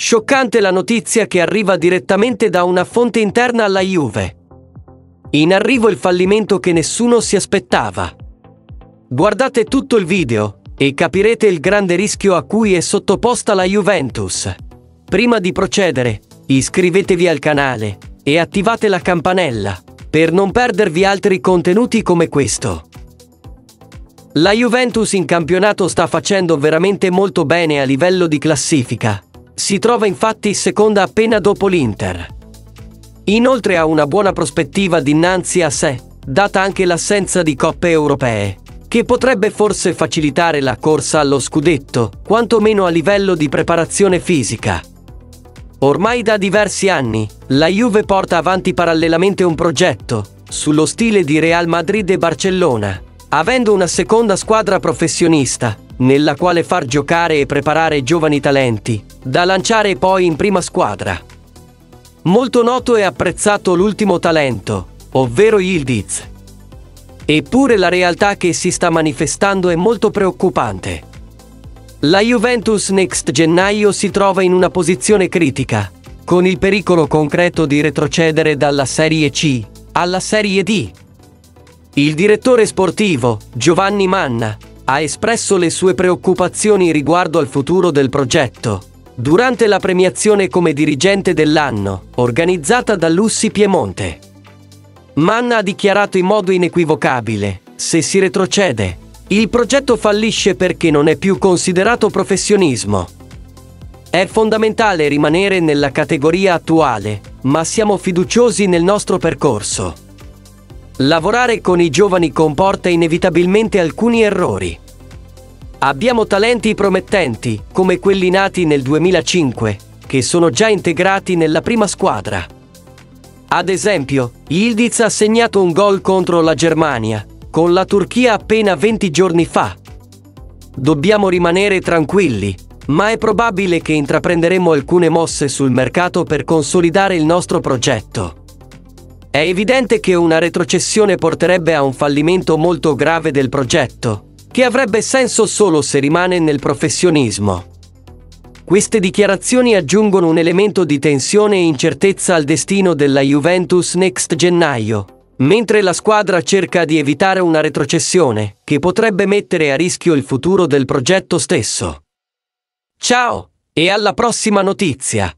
Scioccante la notizia che arriva direttamente da una fonte interna alla Juve. In arrivo il fallimento che nessuno si aspettava. Guardate tutto il video e capirete il grande rischio a cui è sottoposta la Juventus. Prima di procedere, iscrivetevi al canale e attivate la campanella per non perdervi altri contenuti come questo. La Juventus in campionato sta facendo veramente molto bene a livello di classifica si trova infatti seconda appena dopo l'Inter. Inoltre ha una buona prospettiva dinanzi a sé, data anche l'assenza di coppe europee, che potrebbe forse facilitare la corsa allo scudetto, quantomeno a livello di preparazione fisica. Ormai da diversi anni, la Juve porta avanti parallelamente un progetto, sullo stile di Real Madrid e Barcellona, avendo una seconda squadra professionista, nella quale far giocare e preparare giovani talenti, da lanciare poi in prima squadra. Molto noto e apprezzato l'ultimo talento, ovvero Yildiz. Eppure la realtà che si sta manifestando è molto preoccupante. La Juventus Next gennaio si trova in una posizione critica, con il pericolo concreto di retrocedere dalla Serie C alla Serie D. Il direttore sportivo, Giovanni Manna, ha espresso le sue preoccupazioni riguardo al futuro del progetto durante la premiazione come dirigente dell'anno, organizzata da Lussi Piemonte. Manna ha dichiarato in modo inequivocabile, se si retrocede, il progetto fallisce perché non è più considerato professionismo. È fondamentale rimanere nella categoria attuale, ma siamo fiduciosi nel nostro percorso. Lavorare con i giovani comporta inevitabilmente alcuni errori. Abbiamo talenti promettenti, come quelli nati nel 2005, che sono già integrati nella prima squadra. Ad esempio, Ildiz ha segnato un gol contro la Germania, con la Turchia appena 20 giorni fa. Dobbiamo rimanere tranquilli, ma è probabile che intraprenderemo alcune mosse sul mercato per consolidare il nostro progetto. È evidente che una retrocessione porterebbe a un fallimento molto grave del progetto, che avrebbe senso solo se rimane nel professionismo. Queste dichiarazioni aggiungono un elemento di tensione e incertezza al destino della Juventus next gennaio, mentre la squadra cerca di evitare una retrocessione che potrebbe mettere a rischio il futuro del progetto stesso. Ciao e alla prossima notizia!